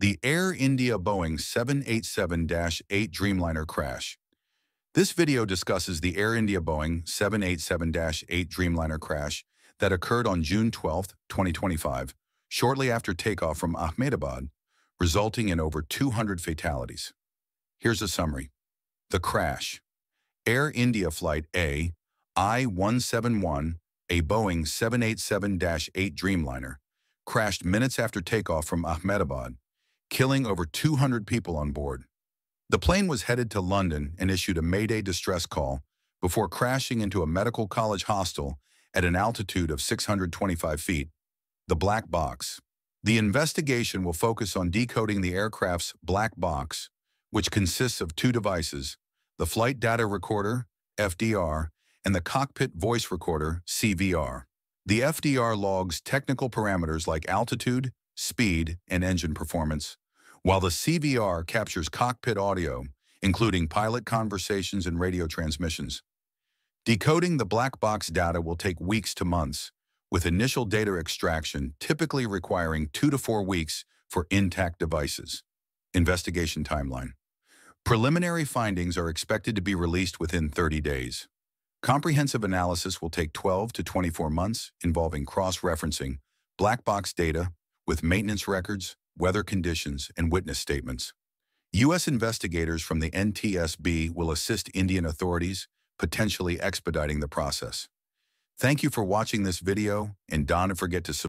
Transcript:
the Air India Boeing 787-8 Dreamliner crash. This video discusses the Air India Boeing 787-8 Dreamliner crash that occurred on June 12, 2025, shortly after takeoff from Ahmedabad, resulting in over 200 fatalities. Here's a summary. The crash. Air India Flight A, I-171, a Boeing 787-8 Dreamliner, crashed minutes after takeoff from Ahmedabad, killing over 200 people on board. The plane was headed to London and issued a Mayday distress call before crashing into a medical college hostel at an altitude of 625 feet. The black box. The investigation will focus on decoding the aircraft's black box, which consists of two devices, the Flight Data Recorder, FDR, and the Cockpit Voice Recorder, CVR. The FDR logs technical parameters like altitude, speed, and engine performance, while the CVR captures cockpit audio, including pilot conversations and radio transmissions. Decoding the black box data will take weeks to months, with initial data extraction typically requiring two to four weeks for intact devices. Investigation timeline. Preliminary findings are expected to be released within 30 days. Comprehensive analysis will take 12 to 24 months, involving cross-referencing black box data with maintenance records, weather conditions, and witness statements. U.S. investigators from the NTSB will assist Indian authorities, potentially expediting the process. Thank you for watching this video, and don't forget to subscribe.